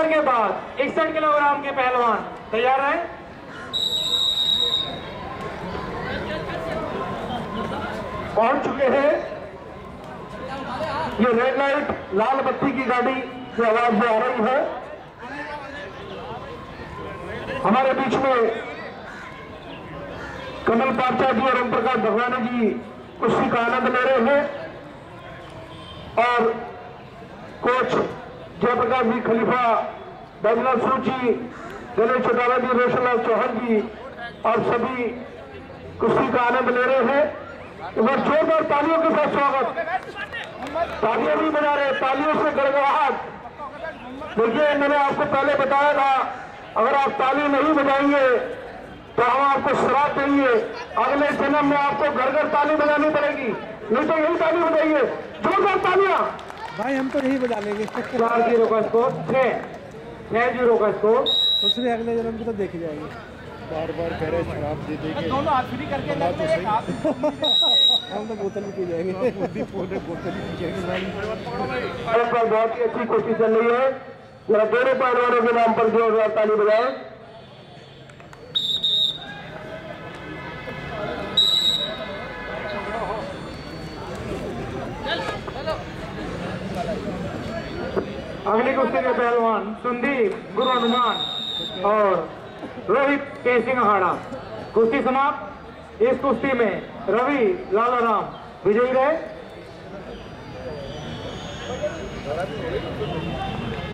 सत्तर के बाद इकसठ किलोग्राम के पहलवान तैयार हैं। पहुँच चुके हैं। ये रेड लाइट लाल बत्ती की गाड़ी की आवाज़ जो आ रही है। हमारे बीच में कमल पाचा जी और ओम प्रकाश भगवानी जी कुश्ती का आनंद ले रहे हैं और कोच जयप्रकाश जी खलीफा बैजनाथ जी गणेश चौटाला जी रोशनलाल चौहान जी और सभी कुश्ती का आनंद ले रहे हैं। बार जोरदार तालियों के साथ स्वागत। तालियाँ भी बजा रहे तालियों से गड़गड़ाहट। देखिए, मैंने आपको पहले बताया था, अगर आप ताली नहीं बजाएँगे तो हम आपको शराब देंगे। अगले जन्म में आपको घर घर ताली बजानी पड़ेगी, नहीं तो यही ताली बजाइए। जोरदार तालियाँ! भाई हम तो नहीं बजा लेंगे। चार ज़ीरो का स्कोर छह। छह ज़ीरो का स्कोर दूसरे अगले जन्म की तो देखे जाएँगे। बार बार कह रहे शराब दे दे के दोनों हाथ फ्री करके हैं हम तो बोतल भी पी जाएँगे। बोतल ही भाई। इस पर बहुत ही अच्छी कोशिश चल रही है। जरा दोनों पहलवानों के नाम पर जोरदार ताली बजाएँ। अगली कुश्ती के पहलवान संदीप, गुरु हनुमान और रोहित के सिंह हाड़ा कुश्ती समाप्त। इस कुश्ती में रवि, लालाराम विजयी रहे।